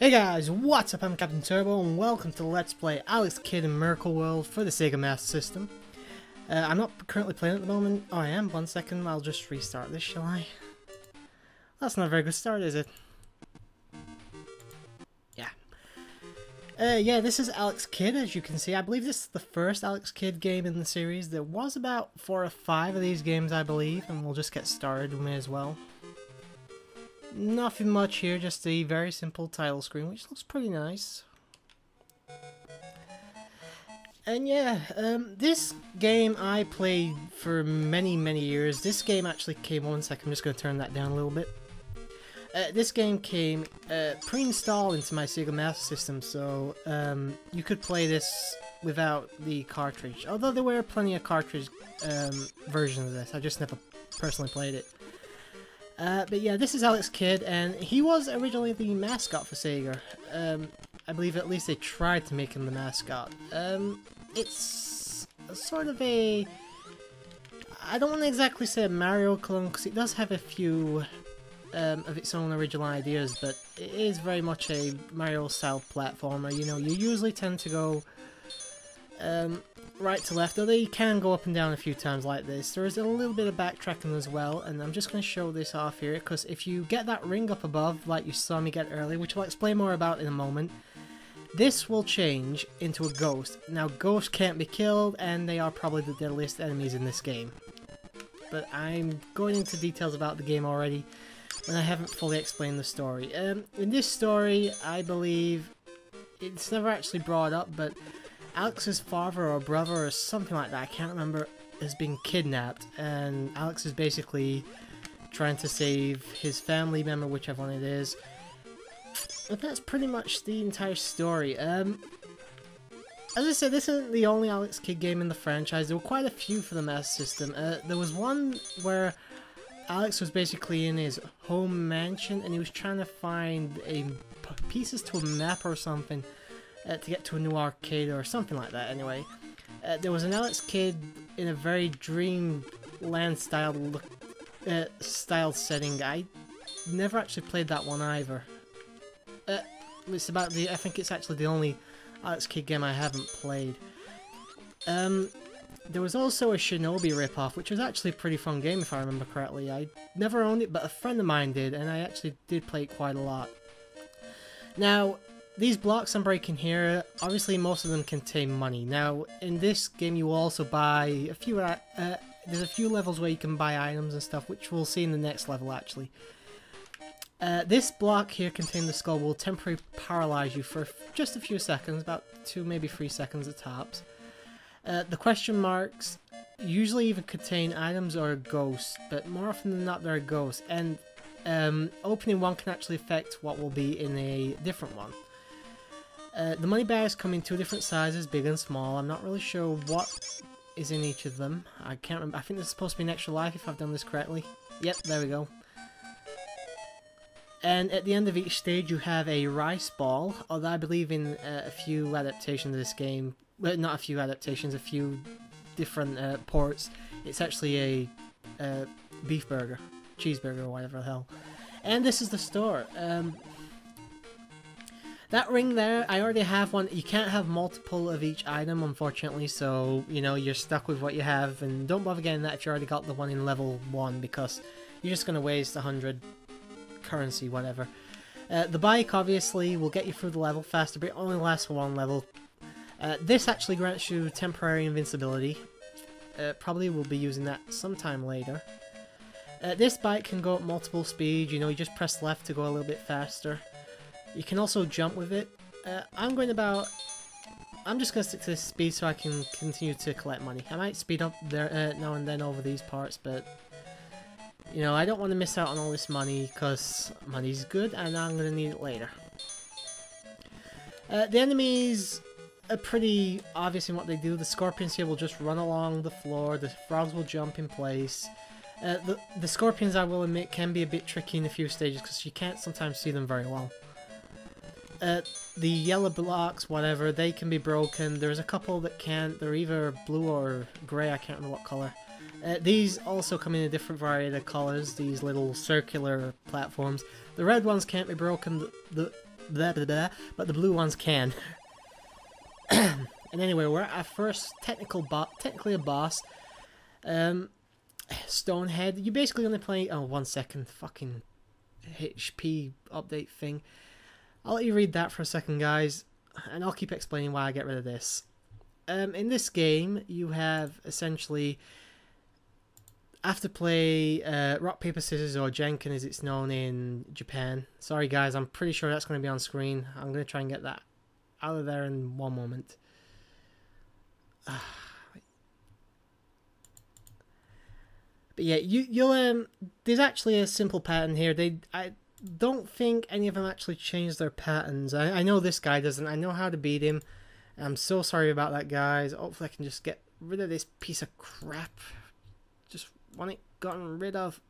Hey guys, what's up? I'm Captain Turbo and welcome to Let's Play Alex Kidd in Miracle World for the Sega Master System. Uh, I'm not currently playing at the moment. Oh, I am. One second, I'll just restart this, shall I? That's not a very good start, is it? Yeah. Uh, yeah, this is Alex Kidd, as you can see. I believe this is the first Alex Kidd game in the series. There was about four or five of these games, I believe, and we'll just get started. May as well. Nothing much here, just a very simple title screen, which looks pretty nice. And yeah, um, this game I played for many, many years. This game actually came, one second, I'm just going to turn that down a little bit. Uh, this game came uh, pre-installed into my Sega Master System, so um, you could play this without the cartridge. Although there were plenty of cartridge um, versions of this, I just never personally played it. Uh, but yeah, this is Alex Kidd, and he was originally the mascot for Sega. Um, I believe at least they tried to make him the mascot. Um, it's sort of a... I don't want to exactly say a Mario clone, because it does have a few um, of its own original ideas, but it is very much a Mario-style platformer. You know, you usually tend to go um, right to left, although you can go up and down a few times like this. There is a little bit of backtracking as well, and I'm just going to show this off here, because if you get that ring up above, like you saw me get earlier, which I'll explain more about in a moment, this will change into a ghost. Now, ghosts can't be killed, and they are probably the deadliest enemies in this game. But I'm going into details about the game already, and I haven't fully explained the story. Um, in this story, I believe, it's never actually brought up, but Alex's father or brother or something like that, I can't remember, has been kidnapped, and Alex is basically trying to save his family member, whichever one it is. But that's pretty much the entire story. Um, as I said, this isn't the only Alex Kidd game in the franchise. There were quite a few for the Master System. Uh, there was one where Alex was basically in his home mansion and he was trying to find a pieces to a map or something uh, to get to a new arcade or something like that anyway. Uh, there was an Alex Kidd in a very dreamland style look, uh, style setting. I never actually played that one either. Uh, it's about the. I think it's actually the only Alex Kidd game I haven't played. Um, there was also a Shinobi ripoff, which was actually a pretty fun game if I remember correctly. I never owned it, but a friend of mine did, and I actually did play it quite a lot. Now, these blocks I'm breaking here, obviously most of them contain money. Now, in this game you also buy a few, uh, there's a few levels where you can buy items and stuff, which we'll see in the next level actually. Uh, this block here containing the skull will temporarily paralyze you for just a few seconds, about two, maybe three seconds at tops. Uh, the question marks usually even contain items or ghosts, but more often than not they're ghosts, and um, opening one can actually affect what will be in a different one. Uh, the money bags come in two different sizes, big and small. I'm not really sure what is in each of them. I can't remember. I think there's supposed to be an extra life if I've done this correctly. Yep, there we go. And at the end of each stage you have a rice ball, although I believe in uh, a few adaptations of this game, well not a few adaptations, a few different uh, ports, it's actually a uh, beef burger, cheeseburger or whatever the hell. And this is the store. Um, that ring there, I already have one. You can't have multiple of each item, unfortunately, so, you know, you're stuck with what you have, and don't bother getting that if you already got the one in level 1, because you're just going to waste 100 currency, whatever. Uh, the bike, obviously, will get you through the level faster, but it only lasts for one level. Uh, this actually grants you temporary invincibility. Uh, probably will be using that sometime later. Uh, this bike can go at multiple speeds, you know, you just press left to go a little bit faster. You can also jump with it. Uh, I'm going about... I'm just going to stick to this speed so I can continue to collect money. I might speed up there uh, now and then over these parts, but... You know, I don't want to miss out on all this money, because money's good, and I'm going to need it later. Uh, the enemies are pretty obvious in what they do. The scorpions here will just run along the floor, the frogs will jump in place. Uh, the, the scorpions, I will admit, can be a bit tricky in a few stages, because you can't sometimes see them very well. Uh, the yellow blocks, whatever, they can be broken. There's a couple that can't. They're either blue or grey, I can't remember what colour. Uh, these also come in a different variety of colours, these little circular platforms. The red ones can't be broken. The, the blah, blah, blah, but the blue ones can. and anyway, we're at our first technical bo technically a boss. Um, Stonehead. You basically only play. Oh, one second, fucking HP update thing. I'll let you read that for a second, guys, and I'll keep explaining why I get rid of this. Um, in this game, you have essentially to play uh, rock paper scissors or janken as it's known in Japan. Sorry guys, I'm pretty sure that's going to be on screen. I'm going to try and get that out of there in one moment. but yeah, you you'll um there's actually a simple pattern here. They I don't think any of them actually changed their patterns. I, I know this guy doesn't. I know how to beat him. I'm so sorry about that, guys. Hopefully I can just get rid of this piece of crap. Just want it gotten rid of.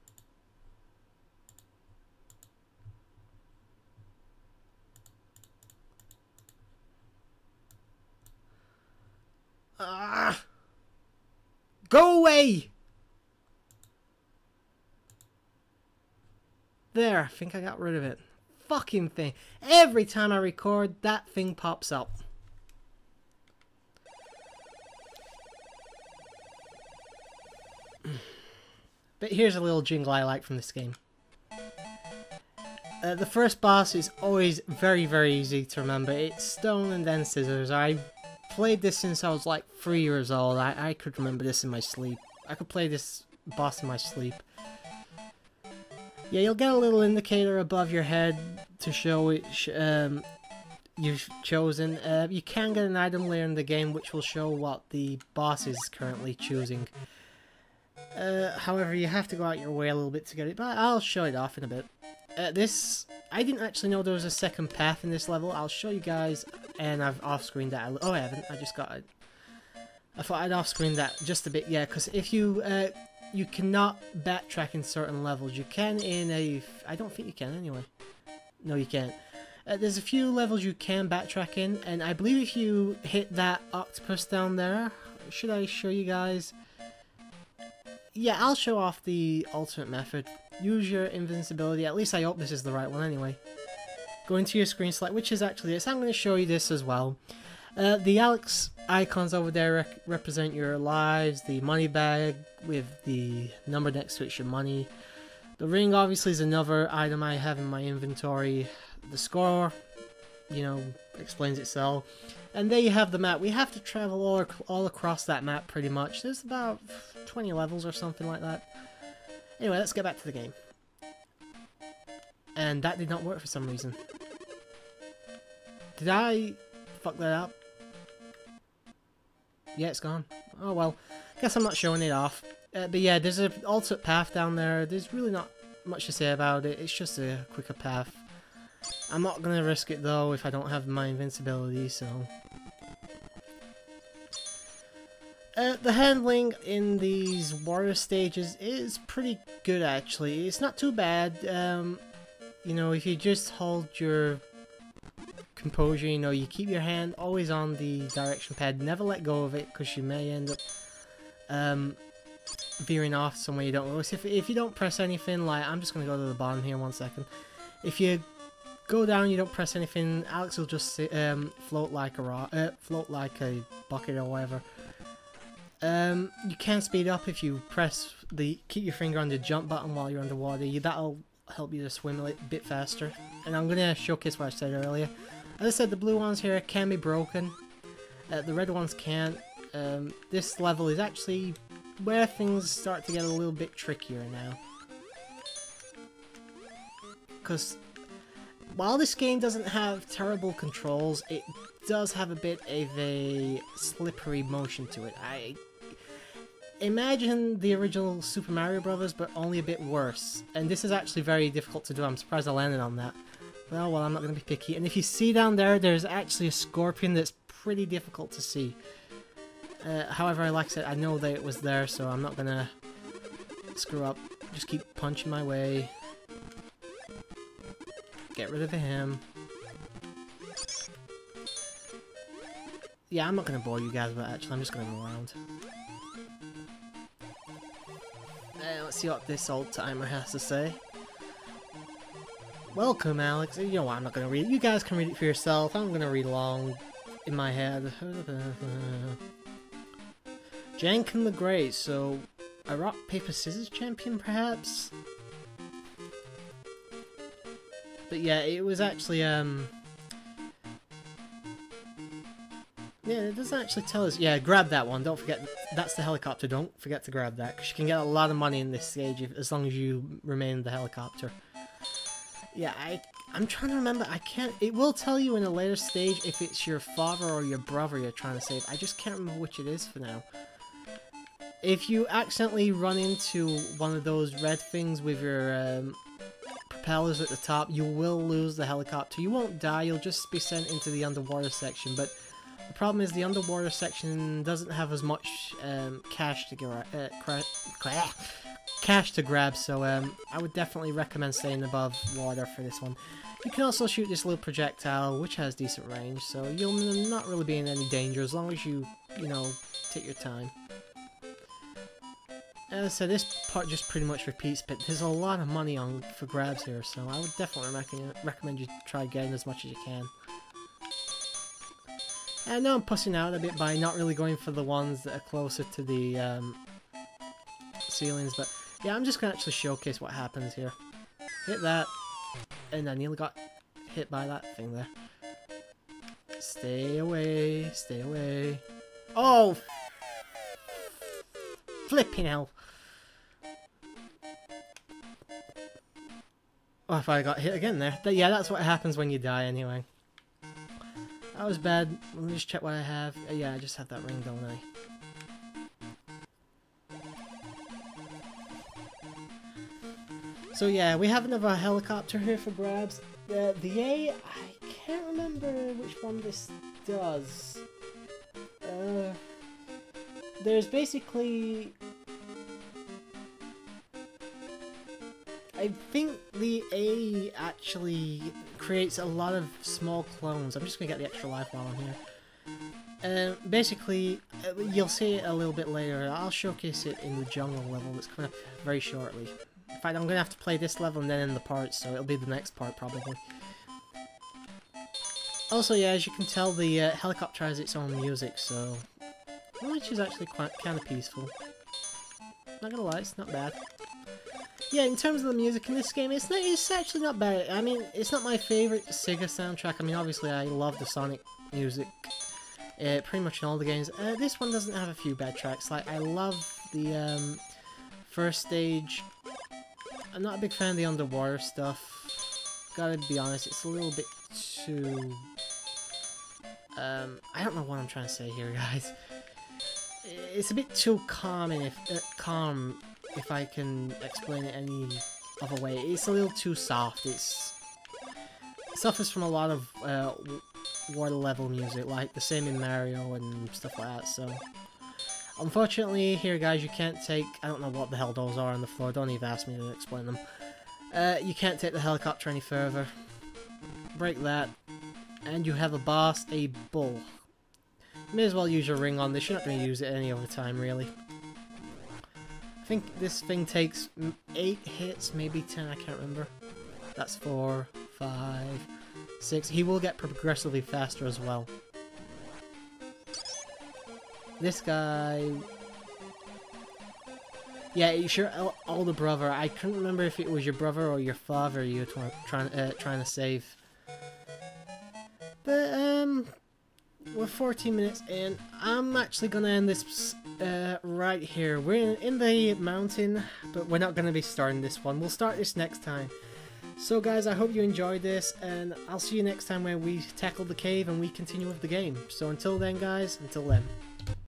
Ah! Go away! There, I think I got rid of it. Fucking thing. Every time I record, that thing pops up. But here's a little jingle I like from this game. Uh, the first boss is always very, very easy to remember. It's stone and then scissors. I played this since I was like three years old. I, I could remember this in my sleep. I could play this boss in my sleep. Yeah, you'll get a little indicator above your head to show which um, you've chosen. Uh, you can get an item later in the game which will show what the boss is currently choosing. Uh, however, you have to go out your way a little bit to get it, but I'll show it off in a bit. Uh, this, I didn't actually know there was a second path in this level. I'll show you guys, and I've off-screened that. Oh, I haven't. I just got it. I thought I'd off-screen that just a bit, yeah, because if you, uh, you cannot backtrack in certain levels. You can in a, I don't think you can anyway. No, you can't. Uh, there's a few levels you can backtrack in, and I believe if you hit that octopus down there, should I show you guys? yeah, I'll show off the ultimate method. Use your invincibility, at least I hope this is the right one anyway. Go into your screen select, which is actually this. I'm going to show you this as well. Uh, the Alex icons over there represent your lives, the money bag with the number next to it's your money. The ring obviously is another item I have in my inventory. The score, you know, explains itself. And there you have the map. We have to travel all, all across that map pretty much. There's about 20 levels or something like that. Anyway, let's get back to the game. And that did not work for some reason. Did I fuck that up? Yeah, it's gone. Oh well. Guess I'm not showing it off. Uh, but yeah, there's an alternate path down there. There's really not much to say about it. It's just a quicker path. I'm not going to risk it though if I don't have my invincibility, so... Uh, the handling in these water stages is pretty good actually. It's not too bad. Um, you know, if you just hold your composure, you know, you keep your hand always on the direction pad. Never let go of it because you may end up um, veering off somewhere you don't know. If, if you don't press anything, like, I'm just going to go to the bottom here one second. If you go down, you don't press anything, Alex will just sit, um, float like a rock, uh, float like a bucket or whatever. Um, you can speed up if you press the keep your finger on the jump button while you're underwater. You, that'll help you to swim a bit faster. And I'm gonna showcase what I said earlier. As I said, the blue ones here can be broken. Uh, the red ones can't. Um, this level is actually where things start to get a little bit trickier now. Because while this game doesn't have terrible controls, it does have a bit of a slippery motion to it. I imagine the original Super Mario Brothers, but only a bit worse. And this is actually very difficult to do. I'm surprised I landed on that. Well, well, I'm not going to be picky. And if you see down there, there's actually a scorpion that's pretty difficult to see. Uh, however, I like I said, I know that it was there, so I'm not going to screw up. Just keep punching my way. Get rid of him. Yeah, I'm not going to bore you guys, but actually I'm just going to go around. Let's see what this old timer has to say. Welcome, Alex. You know what? I'm not gonna read it. You guys can read it for yourself. I'm gonna read along in my head. Janken the Great. So, a rock paper scissors champion, perhaps. But yeah, it was actually um. Yeah, it doesn't actually tell us. Yeah, grab that one. Don't forget, that's the helicopter. Don't forget to grab that, because you can get a lot of money in this stage if, as long as you remain in the helicopter. Yeah, I, I'm trying to remember. I can't... It will tell you in a later stage if it's your father or your brother you're trying to save. I just can't remember which it is for now. If you accidentally run into one of those red things with your um, propellers at the top, you will lose the helicopter. You won't die, you'll just be sent into the underwater section, but the problem is the underwater section doesn't have as much um, cash to gra uh, cash to grab, so um, I would definitely recommend staying above water for this one. You can also shoot this little projectile, which has decent range, so you'll not really be in any danger as long as you, you know, take your time. As I said, this part just pretty much repeats, but there's a lot of money on for grabs here, so I would definitely recommend, recommend you try getting as much as you can. I know I'm pushing out a bit by not really going for the ones that are closer to the um, ceilings, but yeah, I'm just going to actually showcase what happens here. Hit that, and I nearly got hit by that thing there. Stay away, stay away. Oh! Flipping hell. Oh, if I got hit again there. But yeah, that's what happens when you die anyway. That was bad. Let me just check what I have. Uh, yeah, I just have that ring, don't I? So yeah, we have another helicopter here for grabs. Uh, the A, I can't remember which one this does. Uh, there's basically I think the A actually creates a lot of small clones. I'm just to get the extra life while I'm here. Uh, basically, you'll see it a little bit later. I'll showcase it in the jungle level that's coming up very shortly. In fact, I'm going to have to play this level and then in the parts, so it'll be the next part probably. Also, yeah, as you can tell, the uh, helicopter has its own music, so... Which is actually quite kind of peaceful. Not gonna lie, it's not bad yeah, in terms of the music in this game, it's not, it's actually not bad. I mean, it's not my favorite Sega soundtrack. I mean, obviously, I love the Sonic music uh, pretty much in all the games. Uh, this one doesn't have a few bad tracks. Like, I love the um, first stage. I'm not a big fan of the underwater stuff. Gotta be honest, it's a little bit too... Um, I don't know what I'm trying to say here, guys. It's a bit too calm, if, uh, calm if I can explain it any other way. It's a little too soft. It's it suffers from a lot of uh, water level music, like the same in Mario and stuff like that. So, unfortunately, here, guys, you can't take. I don't know what the hell those are on the floor. Don't even ask me to explain them. Uh, you can't take the helicopter any further. Break that, and you have a boss, a bull. May as well use your ring on this. You're not going to use it any other time, really think this thing takes 8 hits, maybe 10, I can't remember. That's 4, 5, 6. He will get progressively faster as well. This guy... Yeah, you sure older brother. I couldn't remember if it was your brother or your father you were trying uh, trying to save. But um, we're 14 minutes in. I'm actually gonna end this uh, right here. We're in the mountain, but we're not gonna be starting this one. We'll start this next time. So guys, I hope you enjoyed this, and I'll see you next time when we tackle the cave and we continue with the game. So until then guys, until then.